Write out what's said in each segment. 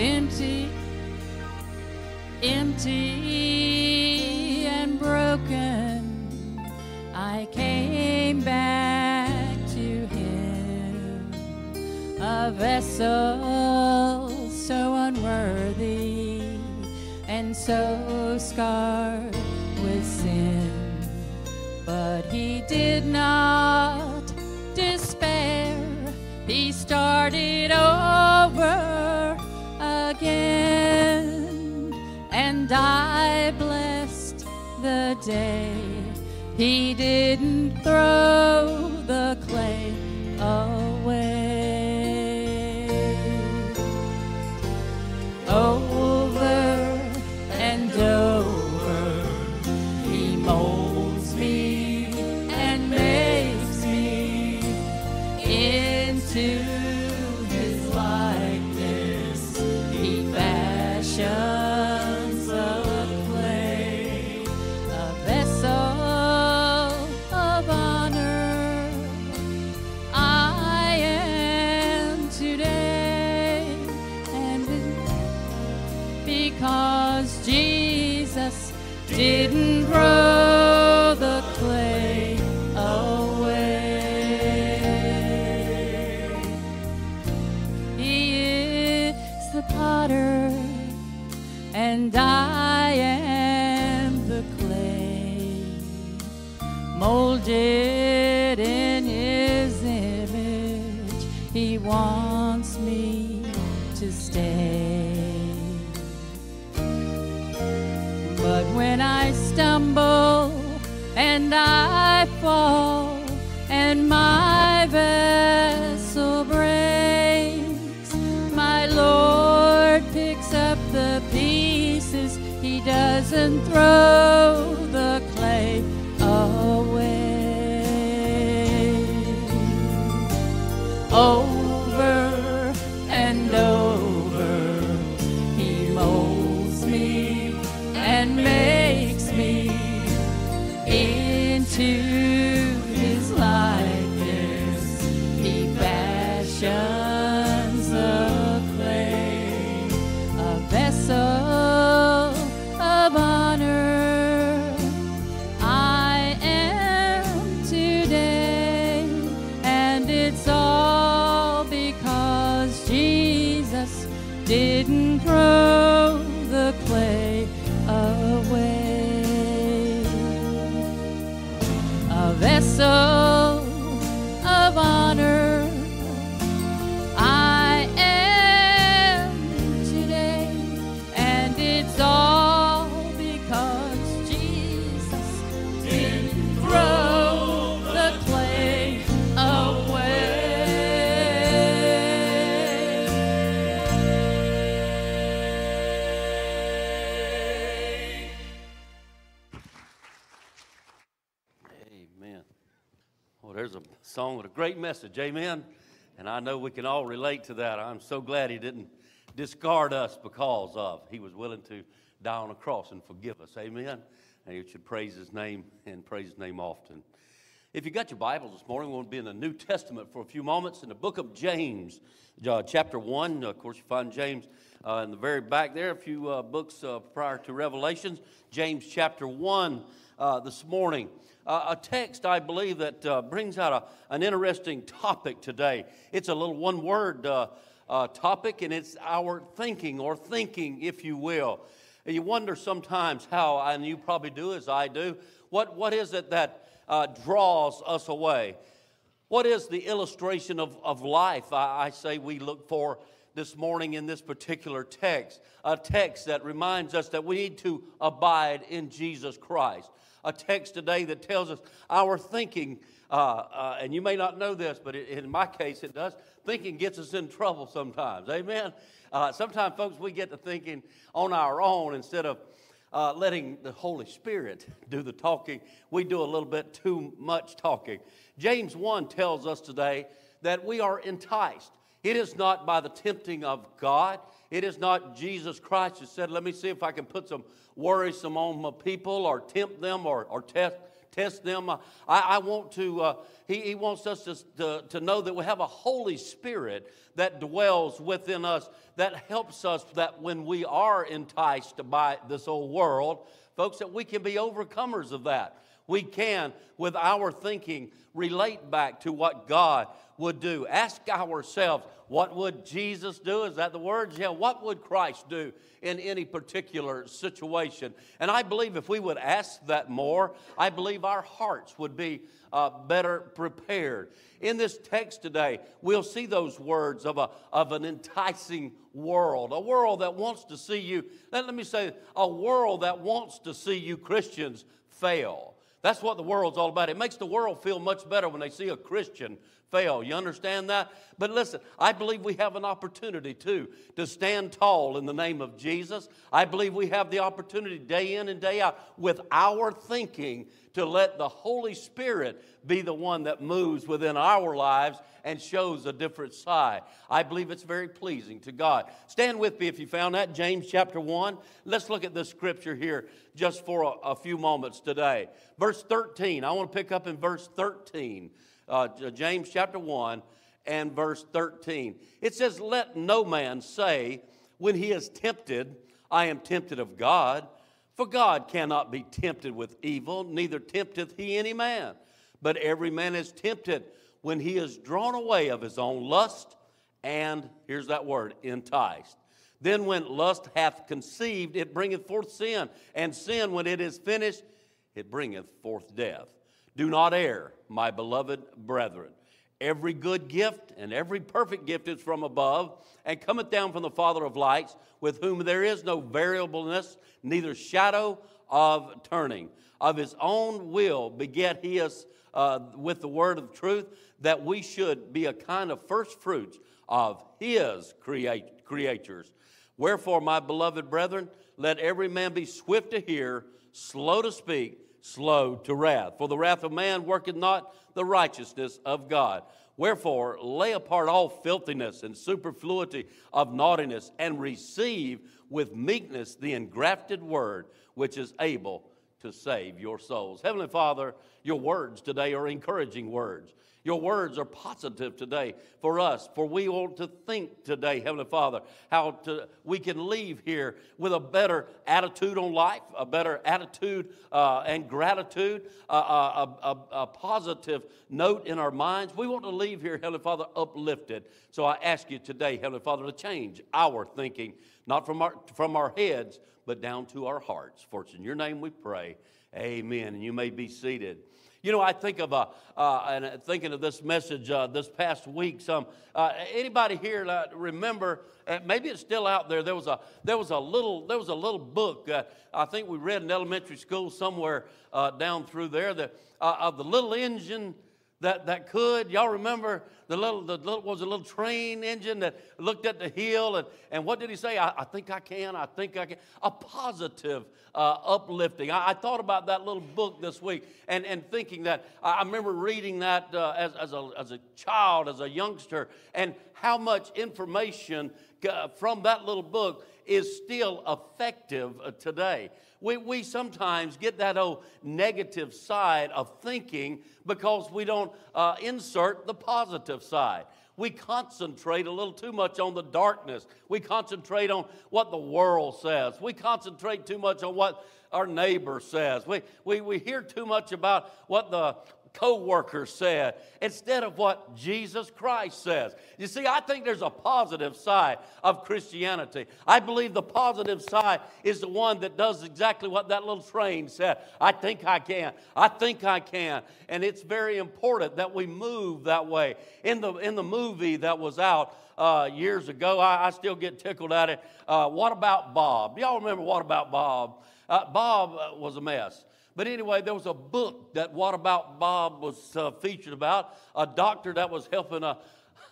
empty, empty and broken, I came back to Him, a vessel so unworthy and so scarred with sin. But He did not day. He didn't throw there's a song with a great message. Amen. And I know we can all relate to that. I'm so glad he didn't discard us because of. He was willing to die on a cross and forgive us. Amen. And you should praise his name and praise his name often. If you got your Bibles this morning, we will be in the New Testament for a few moments in the book of James, uh, chapter 1. Of course, you find James uh, in the very back there, a few uh, books uh, prior to Revelations. James chapter 1 uh, this morning. Uh, a text, I believe, that uh, brings out a, an interesting topic today. It's a little one word uh, uh, topic, and it's our thinking, or thinking, if you will. And you wonder sometimes how, and you probably do as I do, what, what is it that uh, draws us away? What is the illustration of, of life I, I say we look for this morning in this particular text? A text that reminds us that we need to abide in Jesus Christ. A text today that tells us our thinking, uh, uh, and you may not know this, but it, in my case it does, thinking gets us in trouble sometimes. Amen? Uh, sometimes, folks, we get to thinking on our own instead of uh, letting the Holy Spirit do the talking. We do a little bit too much talking. James 1 tells us today that we are enticed. It is not by the tempting of God. It is not Jesus Christ who said, Let me see if I can put some worrisome on my people or tempt them or, or test, test them. I, I want to, uh, he, he wants us to, to, to know that we have a Holy Spirit that dwells within us that helps us that when we are enticed by this old world, folks, that we can be overcomers of that. We can, with our thinking, relate back to what God would do. Ask ourselves, what would Jesus do? Is that the words? Yeah, what would Christ do in any particular situation? And I believe if we would ask that more, I believe our hearts would be uh, better prepared. In this text today, we'll see those words of, a, of an enticing world, a world that wants to see you, let, let me say, a world that wants to see you Christians fail. That's what the world's all about. It makes the world feel much better when they see a Christian fail. You understand that? But listen, I believe we have an opportunity too to stand tall in the name of Jesus. I believe we have the opportunity day in and day out with our thinking to let the Holy Spirit be the one that moves within our lives and shows a different side. I believe it's very pleasing to God. Stand with me if you found that, James chapter 1. Let's look at this scripture here just for a, a few moments today. Verse 13, I want to pick up in verse 13, uh, James chapter 1 and verse 13. It says, Let no man say, when he is tempted, I am tempted of God. For God cannot be tempted with evil, neither tempteth he any man. But every man is tempted when he is drawn away of his own lust, and here's that word, enticed. Then when lust hath conceived, it bringeth forth sin, and sin, when it is finished, it bringeth forth death. Do not err, my beloved brethren. Every good gift and every perfect gift is from above, and cometh down from the Father of lights, with whom there is no variableness, neither shadow of turning. Of his own will beget he us uh, with the word of truth, that we should be a kind of first fruits of his create, creatures. Wherefore, my beloved brethren, let every man be swift to hear, slow to speak, slow to wrath. For the wrath of man worketh not the righteousness of God. Wherefore, lay apart all filthiness and superfluity of naughtiness, and receive with meekness the engrafted word, which is able to save your souls. Heavenly Father, your words today are encouraging words. Your words are positive today for us, for we want to think today, Heavenly Father, how to, we can leave here with a better attitude on life, a better attitude uh, and gratitude, uh, uh a, a, a positive note in our minds. We want to leave here, Heavenly Father, uplifted. So I ask you today, Heavenly Father, to change our thinking, not from our, from our heads, but down to our hearts. For it's in your name we pray. Amen. And you may be seated. You know, I think of, uh, uh, and thinking of this message uh, this past week, some, uh, anybody here remember, uh, maybe it's still out there, there was a, there was a, little, there was a little book uh, I think we read in elementary school somewhere down through there that, of the little engine that, that could. Y'all remember the little, the little was a little train engine that looked at the hill and, and what did he say? I, I think I can, I think I can. A positive uh, uplifting. I, I, thought about that little book this week and, and thinking that I, remember reading that uh, as, as, a, as a child, as a youngster, and how much information uh, from that little book is still effective uh, today. We, we sometimes get that old negative side of thinking because we don't uh, insert the positive side. We concentrate a little too much on the darkness. We concentrate on what the world says. We concentrate too much on what our neighbor says. We, we, we hear too much about what the co said instead of what Jesus Christ says. You see, I think there's a positive side of Christianity. I believe the positive side is the one that does exactly what that little train said. I think I can. I think I can. And it's very important that we move that way. In the, in the movie that was out, uh, years ago. I, I, still get tickled at it. Uh, what about Bob? Y'all remember What About Bob? Uh, Bob uh, was a mess. But anyway, there was a book that What About Bob was uh, featured about, a doctor that was helping a,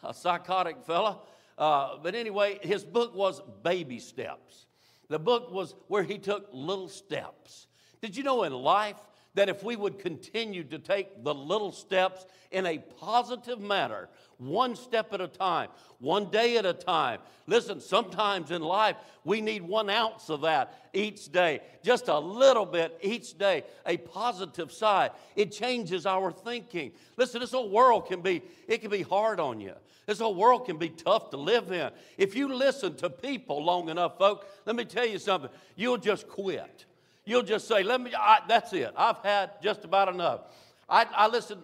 a psychotic fella. Uh, but anyway, his book was Baby Steps. The book was where he took little steps. Did you know in life that if we would continue to take the little steps in a positive manner, one step at a time, one day at a time. Listen, sometimes in life we need one ounce of that each day, just a little bit each day, a positive side. It changes our thinking. Listen, this whole world can be, it can be hard on you. This whole world can be tough to live in. If you listen to people long enough, folks, let me tell you something, you'll just quit. You'll just say, let me, I, that's it. I've had just about enough. I, I listen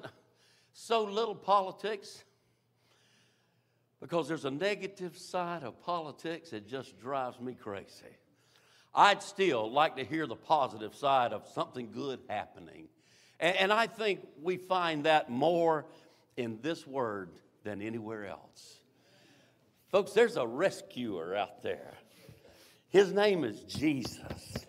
so little politics because there's a negative side of politics that just drives me crazy. I'd still like to hear the positive side of something good happening. And, and I think we find that more in this word than anywhere else. Folks, there's a rescuer out there. His name is Jesus.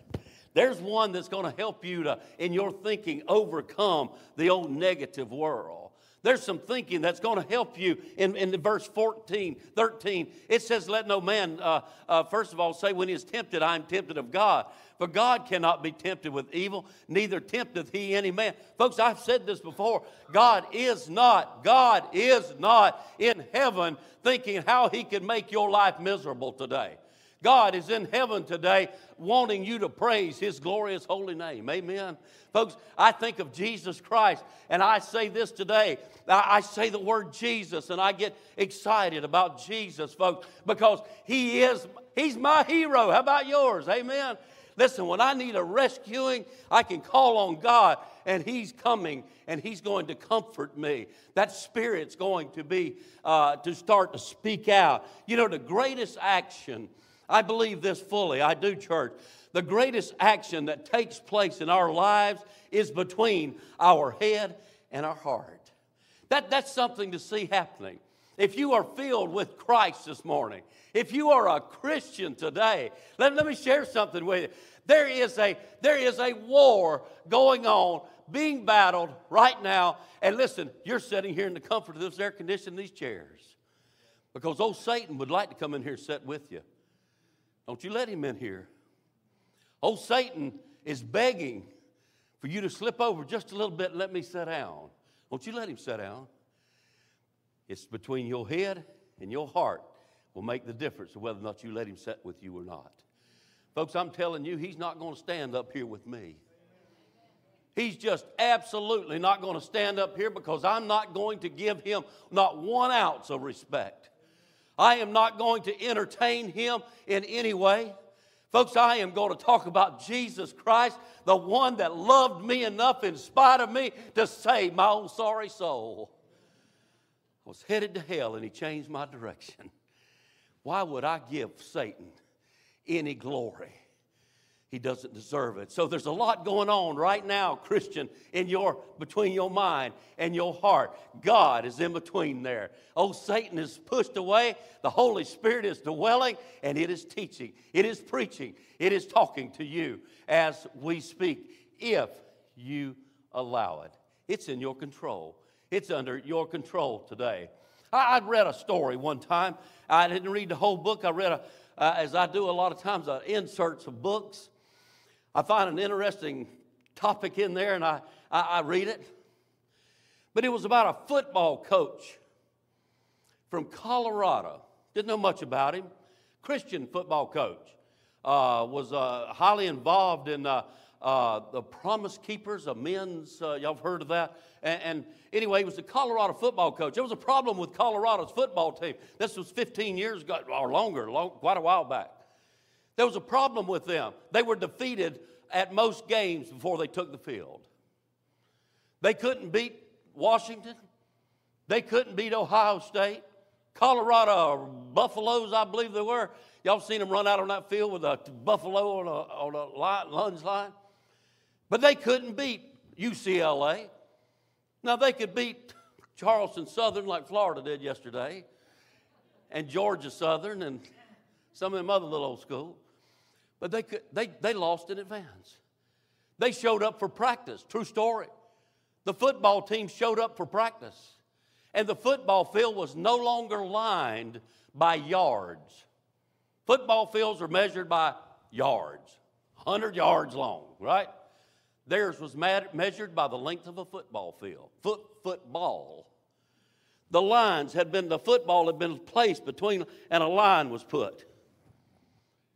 There's one that's going to help you to, in your thinking, overcome the old negative world. There's some thinking that's going to help you in, in verse 14, 13. It says, Let no man, uh, uh, first of all, say, When he is tempted, I am tempted of God. For God cannot be tempted with evil, neither tempteth he any man. Folks, I've said this before. God is not, God is not in heaven thinking how he can make your life miserable today. God is in heaven today wanting you to praise His glorious holy name. Amen. Folks, I think of Jesus Christ, and I say this today. I say the word Jesus, and I get excited about Jesus, folks, because He is, He's my hero. How about yours? Amen. Listen, when I need a rescuing, I can call on God, and He's coming and He's going to comfort me. That Spirit's going to be, uh, to start to speak out. You know, the greatest action I believe this fully. I do, church. The greatest action that takes place in our lives is between our head and our heart. That, that's something to see happening. If you are filled with Christ this morning, if you are a Christian today, let, let me share something with you. There is, a, there is a war going on, being battled right now. And listen, you're sitting here in the comfort of this air conditioning, these chairs. Because old Satan would like to come in here and sit with you. Don't you let him in here. Old Satan is begging for you to slip over just a little bit and let me sit down. Don't you let him sit down. It's between your head and your heart will make the difference of whether or not you let him sit with you or not. Folks, I'm telling you, he's not going to stand up here with me. He's just absolutely not going to stand up here because I'm not going to give him not one ounce of respect. I am not going to entertain him in any way. Folks, I am going to talk about Jesus Christ, the one that loved me enough in spite of me to save my own sorry soul. I was headed to hell and he changed my direction. Why would I give Satan any glory? He doesn't deserve it. So there's a lot going on right now, Christian, in your between your mind and your heart. God is in between there. Oh, Satan is pushed away. The Holy Spirit is dwelling, and it is teaching, it is preaching, it is talking to you as we speak, if you allow it. It's in your control. It's under your control today. I, would read a story one time. I didn't read the whole book. I read a, uh, as I do a lot of times, inserts of books. I find an interesting topic in there and I, I, I read it. But it was about a football coach from Colorado. Didn't know much about him. Christian football coach. Uh, was uh, highly involved in uh, uh the Promise Keepers, a men's, uh, y'all have heard of that? And, and, anyway, he was a Colorado football coach. There was a problem with Colorado's football team. This was 15 years ago, or longer, long, quite a while back. There was a problem with them. They were defeated at most games before they took the field. They couldn't beat Washington. They couldn't beat Ohio State. Colorado Buffaloes, I believe they were. Y'all seen them run out on that field with a buffalo on a, on a line, lunge line? But they couldn't beat UCLA. Now, they could beat Charleston Southern like Florida did yesterday, and Georgia Southern, and some of them other little old schools. But they, could, they, they lost in advance. They showed up for practice. True story. The football team showed up for practice. And the football field was no longer lined by yards. Football fields are measured by yards, 100 yards long, right? Theirs was mad- measured by the length of a football field. Foot, football. The lines had been, the football had been placed between, and a line was put.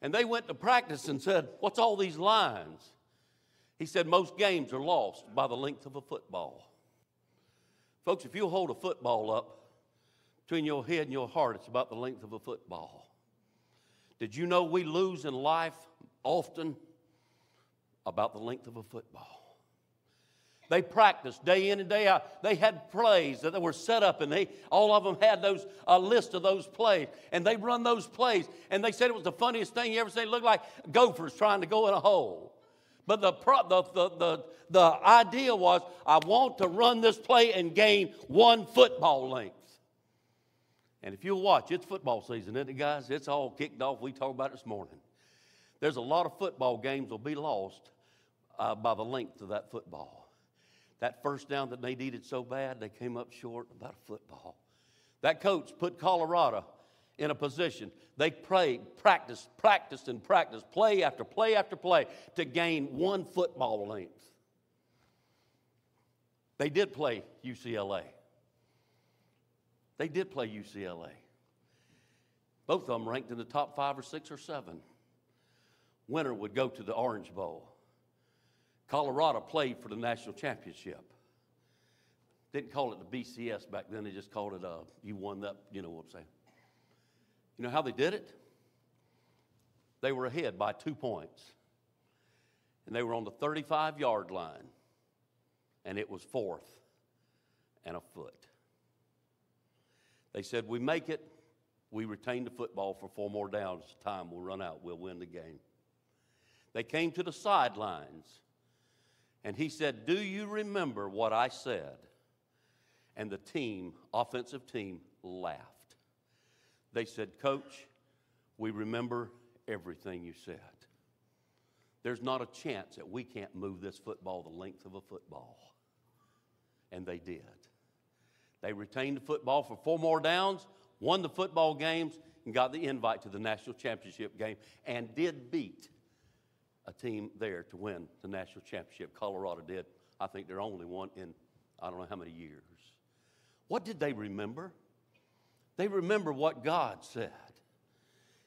And they went to practice and said, What's all these lines? He said, Most games are lost by the length of a football. Folks, if you hold a football up between your head and your heart, it's about the length of a football. Did you know we lose in life often about the length of a football? They practiced day in and day out. They had plays that were set up, and they all of them had those a list of those plays, and they run those plays. And they said it was the funniest thing you ever seen. It looked like gophers trying to go in a hole. But the, the, the, the, the idea was, I want to run this play and gain one football length. And if you'll watch, it's football season, isn't it, guys? It's all kicked off. We talked about it this morning. There's a lot of football games will be lost uh, by the length of that football. That first down that they needed so bad, they came up short about a football. That coach put Colorado in a position. They prayed, practiced, practiced, and practiced, play after play after play to gain one football length. They did play UCLA. They did play UCLA. Both of them ranked in the top five or six or seven. Winner would go to the Orange Bowl. Colorado played for the national championship. Didn't call it the BCS back then, they just called it, uh, you won that, you know what I'm saying. You know how they did it? They were ahead by two points. And they were on the 35 yard line. And it was fourth and a foot. They said, We make it, we retain the football for four more downs. Time will run out, we'll win the game. They came to the sidelines, and he said, Do you remember what I said? And the team, offensive team, laughed. They said, Coach, we remember everything you said. There's not a chance that we can't move this football the length of a football. And they did. They retained the football for four more downs, won the football games, and got the invite to the national championship game, and did beat a team there to win the national championship. Colorado did. I think they're only one in I don't know how many years. What did they remember? They remember what God said.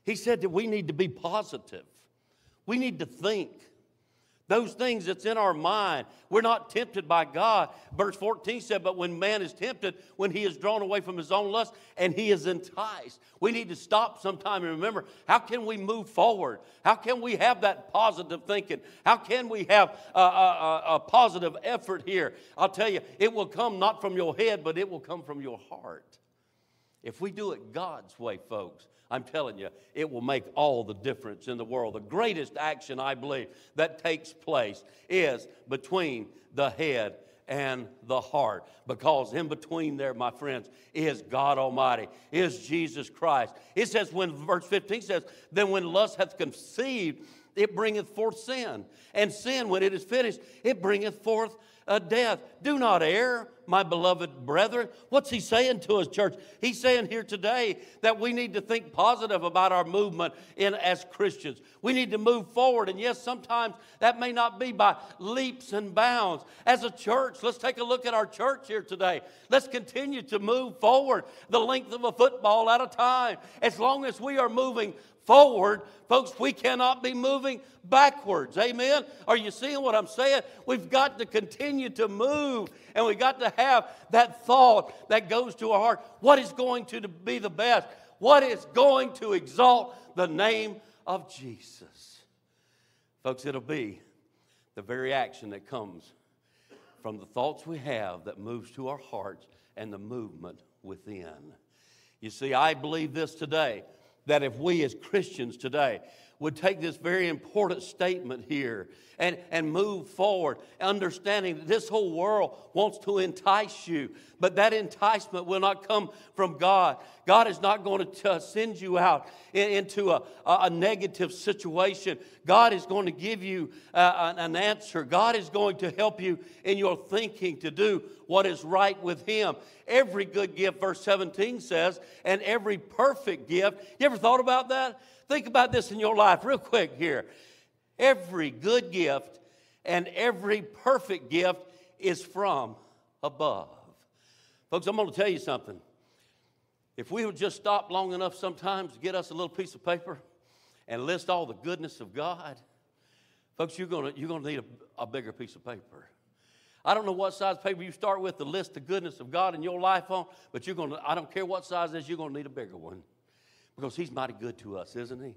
He said that we need to be positive. We need to think. Those things that's in our mind, we're not tempted by God. Verse 14 said, But when man is tempted, when he is drawn away from his own lust and he is enticed, we need to stop sometime and remember how can we move forward? How can we have that positive thinking? How can we have a, a, a positive effort here? I'll tell you, it will come not from your head, but it will come from your heart. If we do it God's way, folks, I'm telling you, it will make all the difference in the world. The greatest action, I believe, that takes place is between the head and the heart. Because in between there, my friends, is God Almighty, is Jesus Christ. It says, when verse 15 says, then when lust hath conceived, it bringeth forth sin. And sin, when it is finished, it bringeth forth a death. Do not err, my beloved brethren. What's he saying to us, church? He's saying here today that we need to think positive about our movement in as Christians. We need to move forward. And yes, sometimes that may not be by leaps and bounds. As a church, let's take a look at our church here today. Let's continue to move forward the length of a football at a time. As long as we are moving forward, folks, we cannot be moving backwards. Amen? Are you seeing what I'm saying? We've got to continue to move and we've got have that thought that goes to our heart. What is going to be the best? What is going to exalt the name of Jesus? Folks, it'll be the very action that comes from the thoughts we have that moves to our hearts and the movement within. You see, I believe this today that if we as Christians today would take this very important statement here and, and move forward, understanding that this whole world wants to entice you, but that enticement will not come from God. God is not going to send you out in, into a, a, negative situation. God is going to give you uh, an answer. God is going to help you in your thinking to do what is right with Him. Every good gift, verse 17 says, and every perfect gift. You ever thought about that? Think about this in your life, real quick here. Every good gift and every perfect gift is from above. Folks, I'm going to tell you something. If we would just stop long enough sometimes to get us a little piece of paper and list all the goodness of God, folks, you're going to, you're going to need a, a bigger piece of paper. I don't know what size paper you start with to list the goodness of God in your life on, but you're going to, I don't care what size it is, you're going to need a bigger one because He's mighty good to us, isn't He?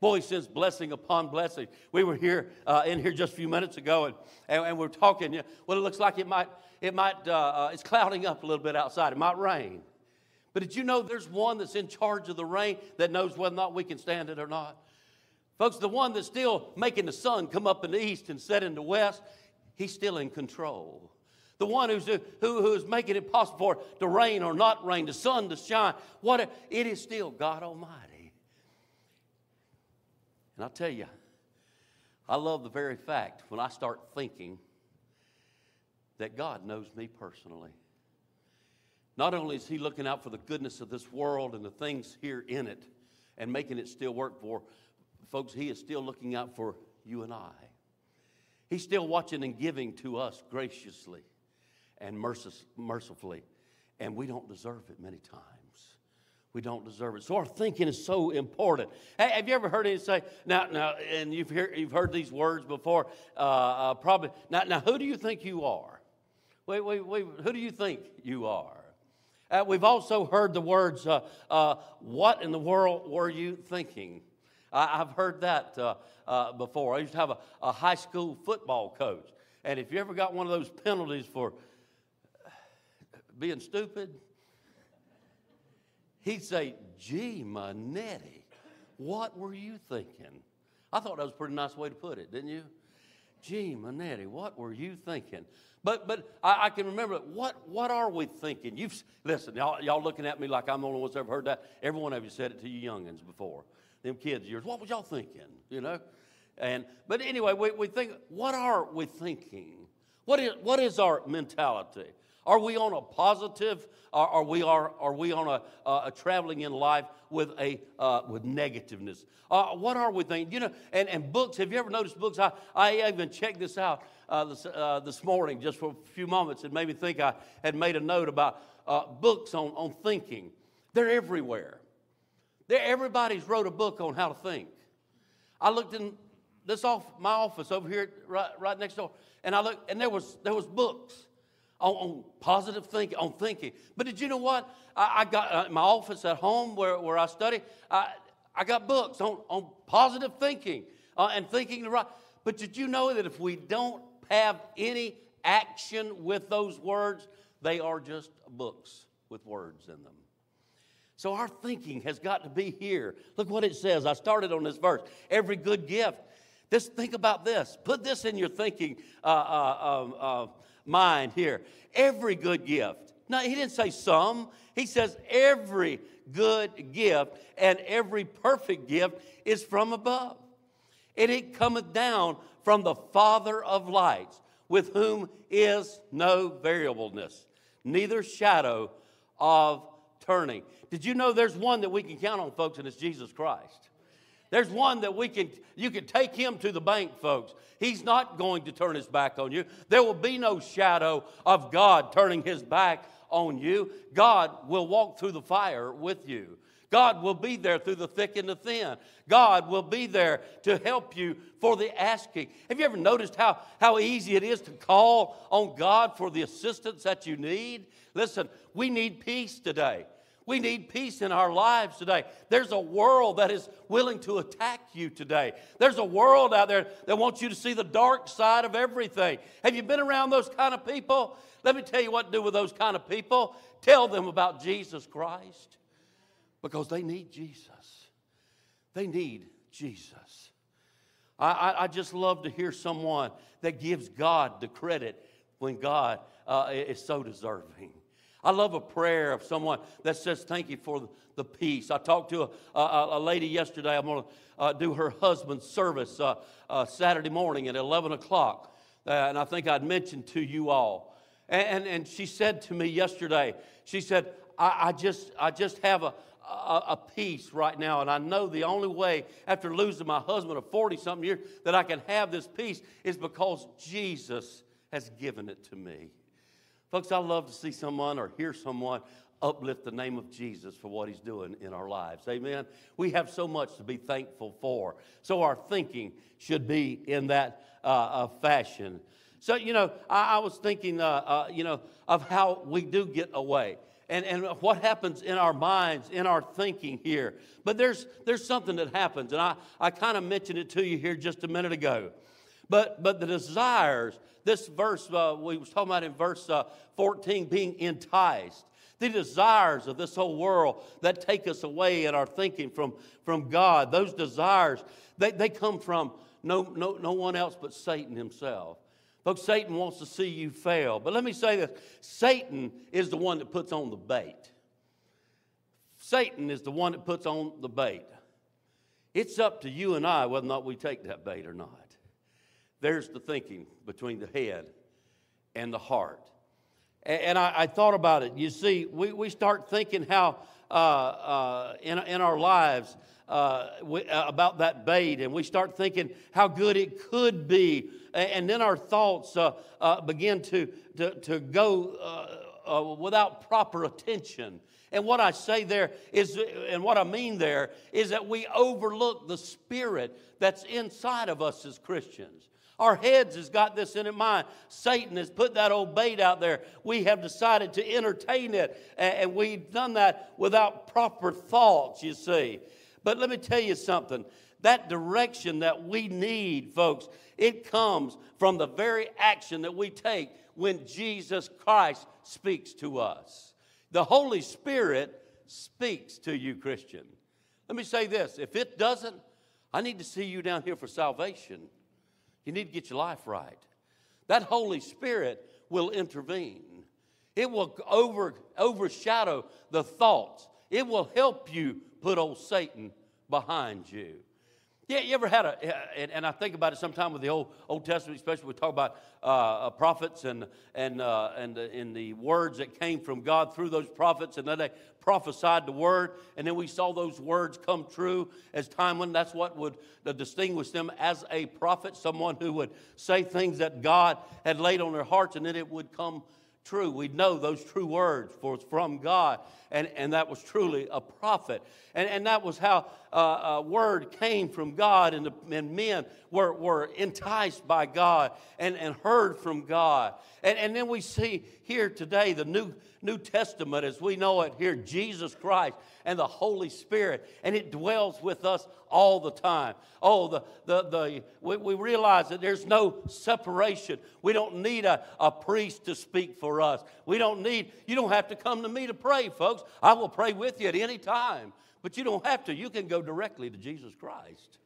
Boy, He sends blessing upon blessing. We were here uh, in here just a few minutes ago, and, and, and we are talking. Well, it looks like it might, it might, uh, uh, it's clouding up a little bit outside. It might rain. But did you know there's one that's in charge of the rain that knows whether or not we can stand it or not? Folks, the one that's still making the sun come up in the east and set in the west, he's still in control. The one who's, who, who is making it possible for to rain or not rain, the sun to shine, what it is still God Almighty. And I'll tell you, I love the very fact when I start thinking that God knows me personally. Not only is He looking out for the goodness of this world and the things here in it and making it still work for folks, He is still looking out for you and I. He's still watching and giving to us graciously and mercifully, and we don't deserve it many times. We don't deserve it. So our thinking is so important. Hey, have you ever heard anyone say, now, now, and you've, hear, you've heard these words before, uh, uh, probably, now, now, who do you think you are? Wait, wait, wait, who do you think you are? Uh, we've also heard the words, uh, uh, What in the world were you thinking? I, have heard that uh, before. I used to have a, a, high school football coach. And if you ever got one of those penalties for being stupid, he'd say, Gee, Manetti, what were you thinking? I thought that was a pretty nice way to put it, didn't you? Gee, Manetti, what were you thinking? But but I, I, can remember what what are we thinking? You've listen, y'all, y'all looking at me like I'm the only one that's ever heard that. Every one of you said it to you youngins before. Them kids of yours. What was y'all thinking? You know? And but anyway, we, we think, what are we thinking? What is what is our mentality? Are we on a positive? Or are we are, are we on a, uh, a traveling in life with a uh, with negativeness? Uh, what are we thinking? You know, and, and books. Have you ever noticed books? I, I even checked this out uh, this, uh, this morning just for a few moments. It made me think I had made a note about uh, books on, on thinking. They're everywhere. They're, everybody's wrote a book on how to think. I looked in this off my office over here right, right next door, and I looked, and there was there was books on, on positive thinking, on thinking. But did you know what? I, I got uh, my office at home where, where I study. I, I got books on, on positive thinking uh, and thinking the right. But did you know that if we don't have any action with those words, they are just books with words in them. So our thinking has got to be here. Look what it says. I started on this verse. Every good gift. Just think about this. Put this in your thinking uh, uh, um, uh, mind here. Every good gift. Now, he didn't say some, he says every good gift and every perfect gift is from above. And it cometh down from the Father of lights, with whom is no variableness, neither shadow of turning. Did you know there's one that we can count on, folks, and it's Jesus Christ? There's one that we can, you can take him to the bank, folks. He's not going to turn his back on you. There will be no shadow of God turning his back on you. God will walk through the fire with you. God will be there through the thick and the thin. God will be there to help you for the asking. Have you ever noticed how, how easy it is to call on God for the assistance that you need? Listen, we need peace today. We need peace in our lives today. There's a world that is willing to attack you today. There's a world out there that wants you to see the dark side of everything. Have you been around those kind of people? Let me tell you what to do with those kind of people. Tell them about Jesus Christ because they need Jesus. They need Jesus. I, I, I just love to hear someone that gives God the credit when God uh, is so deserving. I love a prayer of someone that says, Thank you for the peace. I talked to a, a, a lady yesterday. I'm going to uh, do her husband's service uh, uh, Saturday morning at 11 o'clock. Uh, and I think I'd mentioned to you all. And, and, and she said to me yesterday, She said, I, I, just, I just have a, a, a peace right now. And I know the only way, after losing my husband of 40 something years, that I can have this peace is because Jesus has given it to me. Folks, I love to see someone or hear someone uplift the name of Jesus for what he's doing in our lives. Amen. We have so much to be thankful for. So our thinking should be in that uh, uh, fashion. So, you know, I, I was thinking, uh, uh you know, of how we do get away and, and what happens in our minds, in our thinking here. But there's, there's something that happens, and I, I kind of mentioned it to you here just a minute ago. But, but the desires, this verse uh, we was talking about in verse uh, 14, being enticed. The desires of this whole world that take us away in our thinking from, from God, those desires, they, they come from no, no, no one else but Satan himself. Folks, Satan wants to see you fail. But let me say this Satan is the one that puts on the bait. Satan is the one that puts on the bait. It's up to you and I whether or not we take that bait or not. There's the thinking between the head and the heart. And I, I thought about it. You see, we, we start thinking how uh, uh, in, in our lives uh, we, uh, about that bait, and we start thinking how good it could be and then our thoughts uh, uh, begin to, to, to go without proper attention. And what I say there is, and what I mean there, is that we overlook the spirit that's inside of us as Christians. Our heads has got this in mind. Satan has put that old bait out there. We have decided to entertain it, and we've done that without proper thoughts, you see. But let me tell you something that direction that we need, folks, it comes from the very action that we take when Jesus Christ speaks to us. The Holy Spirit speaks to you, Christian. Let me say this if it doesn't, I need to see you down here for salvation. You need to get your life right. That Holy Spirit will intervene. It will over, overshadow the thoughts. It will help you put old Satan behind you. Yeah, you ever had a, and, and I think about it sometime with the Old, Old Testament, especially we talk about uh, uh, prophets and, and, uh, and, the, and the words that came from God through those prophets, and then they prophesied the word, and then we saw those words come true as time went. That's what would uh, distinguish them as a prophet, someone who would say things that God had laid on their hearts, and then it would come true. We'd know those true words for from God, and, and that was truly a prophet. And, and that was how uh, uh, word came from God, and, the, and men were, were enticed by God and, and heard from God. And, and then we see here today the New, New Testament as we know it here, Jesus Christ and the Holy Spirit, and it dwells with us all the time. Oh, the, the, the, we, we realize that there's no separation. We don't need a, a priest to speak for us. We don't need, you don't have to come to me to pray, folks. I will pray with you at any time. But you don't have to. You can go directly to Jesus Christ.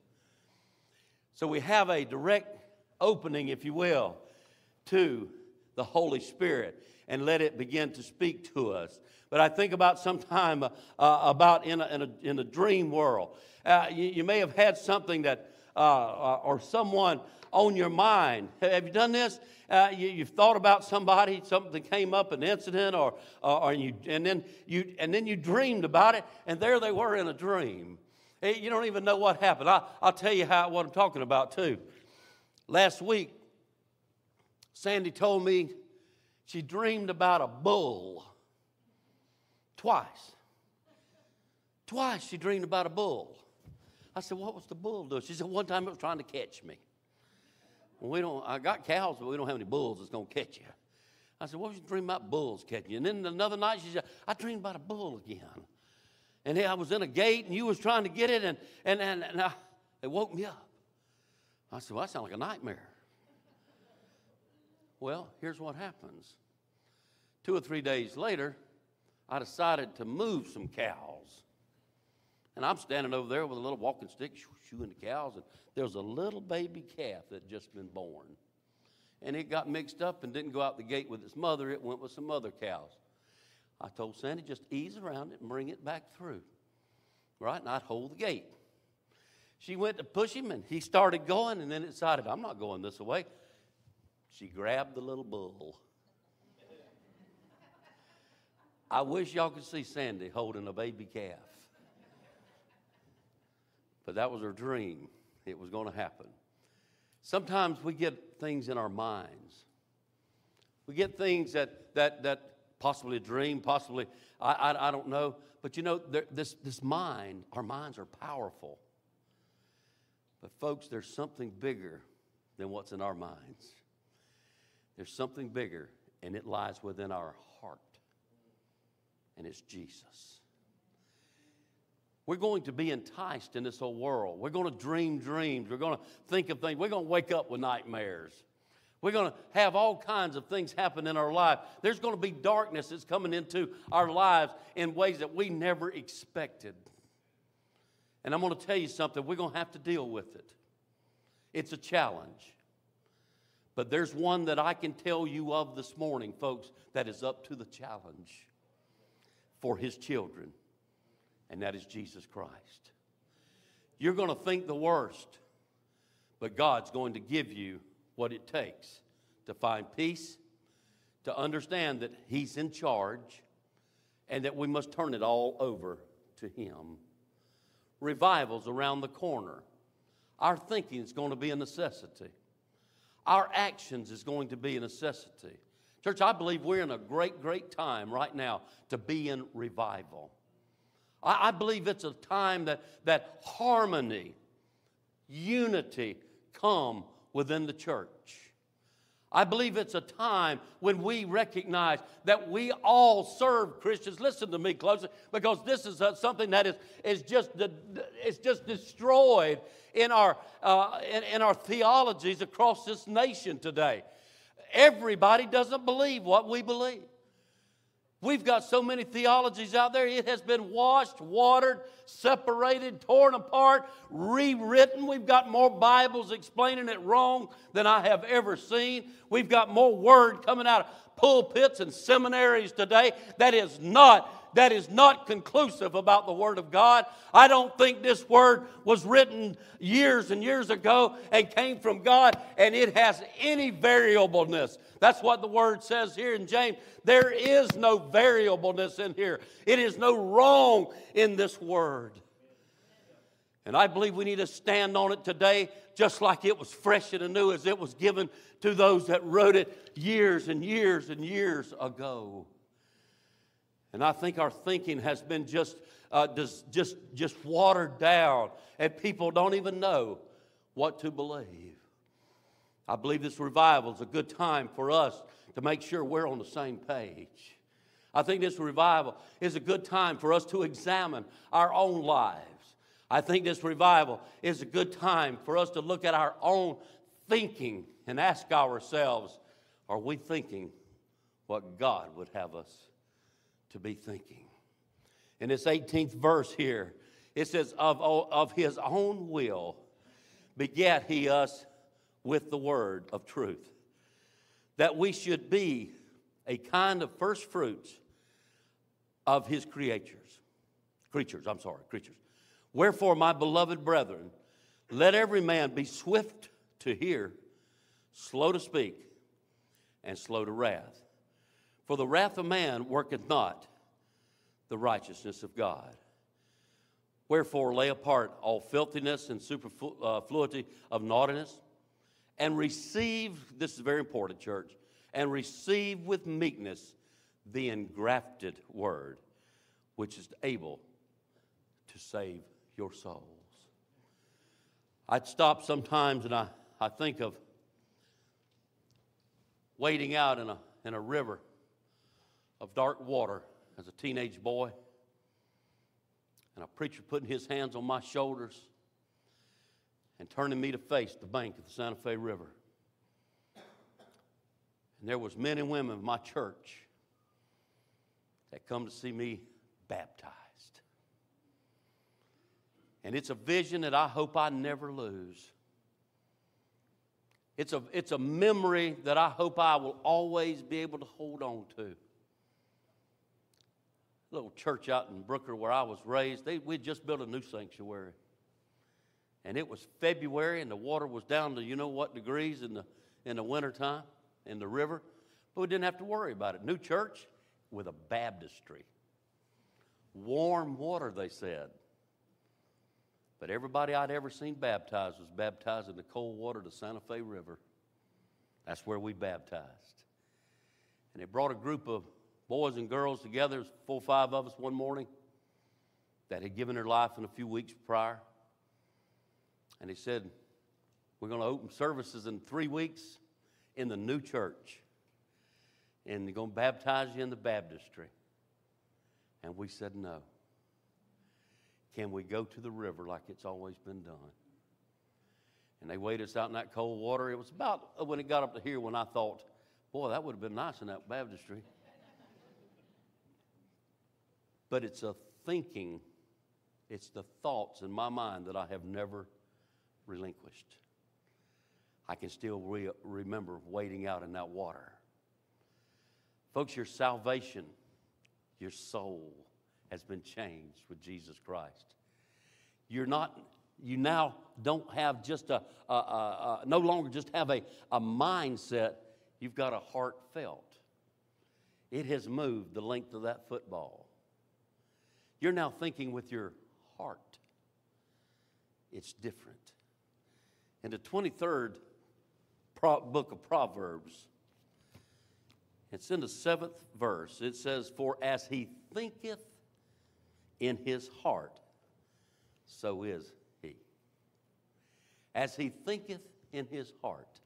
So we have a direct opening, if you will, to the Holy Spirit and let it begin to speak to us. But I think about sometime uh, uh, about in a, in, a, in a dream world. Uh, you, you, may have had something that, uh, uh, or someone on your mind. Have you done this? Uh, you, have thought about somebody, something came up, an incident, or, or you, and, then you, and then you dreamed about it, and there they were in a dream. You don't even know what happened. I, I'll tell you how, what I'm talking about, too. Last week, Sandy told me she dreamed about a bull. Twice. Twice she dreamed about a bull. I said, What was the bull doing? She said, One time it was trying to catch me. We don't, I got cows, but we don't have any bulls that's going to catch you. I said, What was you dreaming about bulls catching you? And then another night she said, I dreamed about a bull again. And I was in a gate and you was trying to get it, and, and, and, and I, it woke me up. I said, Well, that sounds like a nightmare. Well, here's what happens. Two or three days later, I decided to move some cows. And I'm standing over there with a little walking stick, shooing the cows, and there's a little baby calf that just been born. And it got mixed up and didn't go out the gate with its mother, it went with some other cows. I told Sandy, just ease around it and bring it back through. Right? And I'd hold the gate. She went to push him, and he started going, and then it decided, I'm not going this way. She grabbed the little bull. I wish y'all could see Sandy holding a baby calf. But that was her dream. It was going to happen. Sometimes we get things in our minds. We get things that, that, that possibly a dream, possibly, I, I, I don't know. But you know, this, this mind, our minds are powerful. But folks, there's something bigger than what's in our minds. There's something bigger, and it lies within our heart, and it's Jesus. We're going to be enticed in this whole world. We're going to dream dreams. We're going to think of things. We're going to wake up with nightmares. We're going to have all kinds of things happen in our life. There's going to be darkness that's coming into our lives in ways that we never expected. And I'm going to tell you something, we're going to have to deal with it. It's a challenge. But there's one that I can tell you of this morning, folks, that is up to the challenge for his children and that is Jesus Christ. You're going to think the worst, but God's going to give you what it takes to find peace, to understand that He's in charge, and that we must turn it all over to Him. Revival's around the corner. Our thinking is going to be a necessity. Our actions is going to be a necessity. Church, I believe we're in a great, great time right now to be in revival. I, I believe it's a time that, that harmony, unity come within the church. I believe it's a time when we recognize that we all serve Christians. Listen to me closely, because this is something that is, is just, it's just destroyed in our, uh, in, in our theologies across this nation today. Everybody doesn't believe what we believe. We've got so many theologies out there. It has been washed, watered, separated, torn apart, rewritten. We've got more Bibles explaining it wrong than I have ever seen. We've got more word coming out of pulpits and seminaries today that is not that is not conclusive about the Word of God. I don't think this Word was written years and years ago and came from God and it has any variableness. That's what the Word says here in James. There is no variableness in here, it is no wrong in this Word. And I believe we need to stand on it today just like it was fresh and new as it was given to those that wrote it years and years and years ago. And I think our thinking has been just, uh, just, just, just watered down, and people don't even know what to believe. I believe this revival is a good time for us to make sure we're on the same page. I think this revival is a good time for us to examine our own lives. I think this revival is a good time for us to look at our own thinking and ask ourselves are we thinking what God would have us to be thinking. In this 18th verse here, it says, Of, of his own will begat he us with the word of truth, that we should be a kind of first fruits of his creatures. Creatures, I'm sorry, creatures. Wherefore, my beloved brethren, let every man be swift to hear, slow to speak, and slow to wrath. For the wrath of man worketh not the righteousness of God. Wherefore, lay apart all filthiness and superfluity of naughtiness, and receive, this is very important, church, and receive with meekness the engrafted word, which is able to save your souls. I'd stop sometimes and I, I think of wading out in a, in a river of dark water as a teenage boy, and a preacher putting his hands on my shoulders and turning me to face the bank of the Santa Fe River. And there was men and women of my church that come to see me baptized. And it's a vision that I hope I never lose. It's a, it's a memory that I hope I will always be able to hold on to A little church out in Brooker where I was raised, they, we'd just built a new sanctuary. And it was February and the water was down to you know what degrees in the, in the wintertime in the river. But we didn't have to worry about it. New church with a baptistry. Warm water, they said. But everybody I'd ever seen baptized was baptized in the cold water of the Santa Fe River. That's where we baptized. And it brought a group of boys and girls together, four or five of us one morning, that had given their life in a few weeks prior. And he said, We're going to open services in three weeks in the new church. And they're going to baptize you in the baptistry. And we said, No. Can we go to the river like it's always been done? And they weighed us out in that cold water. It was about uh, when it got up to here when I thought, boy, that would have been nice in that baptistry. but it's a thinking, it's the thoughts in my mind that I have never relinquished. I can still re- remember wading out in that water. Folks, your salvation, your soul has been changed with Jesus Christ. You're not, you now don't have just a, a, a, a no longer just have a, a mindset, you've got a heartfelt. It has moved the length of that football. You're now thinking with your heart. It's different. In the 23rd pro- book of Proverbs, it's in the seventh verse. It says, For as he thinketh in his heart, so is he. As he thinketh in his heart,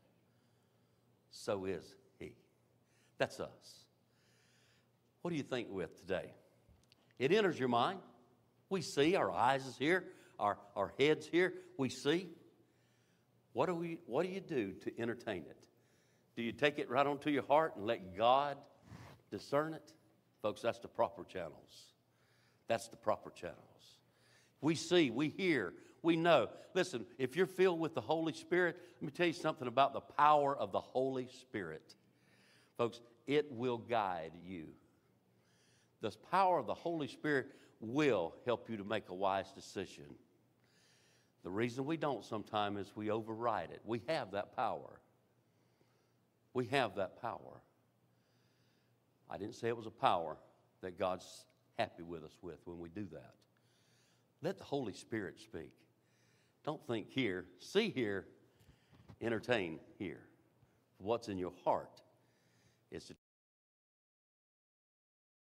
so is he. That's us. What do you think with today? It enters your mind. We see, our eyes is here, our, our heads here, we see. What do, we, what do you do to entertain it? Do you take it right onto your heart and let God discern it? Folks, that's the proper channels. That's the proper channels. We see, we hear, we know. Listen, if you're filled with the Holy Spirit, let me tell you something about the power of the Holy Spirit. Folks, it will guide you. The power of the Holy Spirit will help you to make a wise decision. The reason we don't sometimes is we override it. We have that power. We have that power. I didn't say it was a power that God's happy with us with when we do that. Let the Holy Spirit speak. Don't think here, see here, entertain here. What's in your heart is to